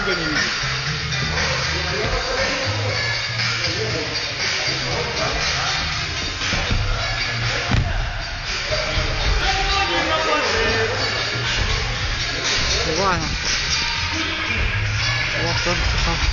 друга не видит. Ладно. Вот тоже ж така.